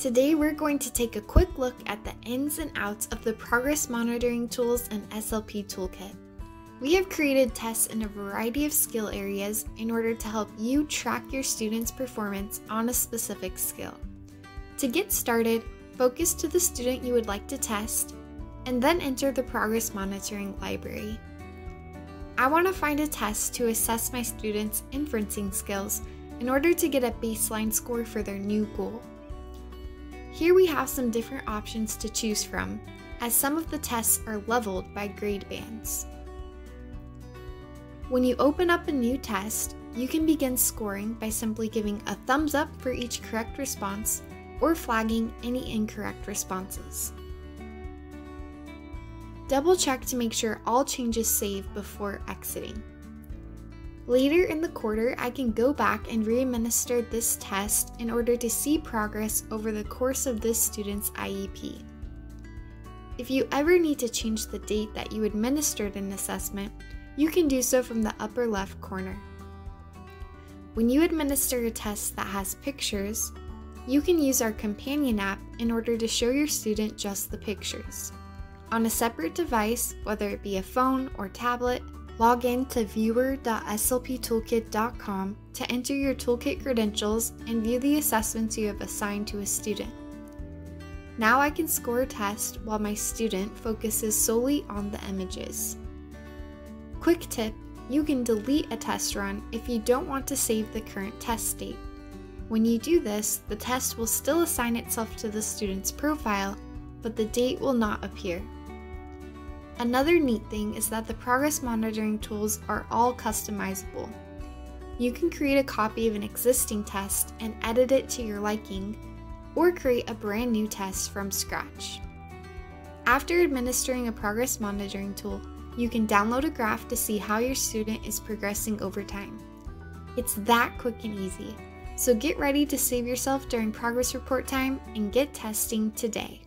Today we're going to take a quick look at the ins and outs of the progress monitoring tools and SLP toolkit. We have created tests in a variety of skill areas in order to help you track your students' performance on a specific skill. To get started, focus to the student you would like to test, and then enter the progress monitoring library. I want to find a test to assess my students' inferencing skills in order to get a baseline score for their new goal. Here we have some different options to choose from, as some of the tests are leveled by grade bands. When you open up a new test, you can begin scoring by simply giving a thumbs up for each correct response or flagging any incorrect responses. Double check to make sure all changes save before exiting. Later in the quarter, I can go back and re-administer this test in order to see progress over the course of this student's IEP. If you ever need to change the date that you administered an assessment, you can do so from the upper left corner. When you administer a test that has pictures, you can use our companion app in order to show your student just the pictures. On a separate device, whether it be a phone or tablet, log in to viewer.slptoolkit.com to enter your toolkit credentials and view the assessments you have assigned to a student. Now I can score a test while my student focuses solely on the images. Quick tip, you can delete a test run if you don't want to save the current test state. When you do this, the test will still assign itself to the student's profile, but the date will not appear. Another neat thing is that the progress monitoring tools are all customizable. You can create a copy of an existing test and edit it to your liking, or create a brand new test from scratch. After administering a progress monitoring tool, you can download a graph to see how your student is progressing over time. It's that quick and easy, so get ready to save yourself during progress report time and get testing today.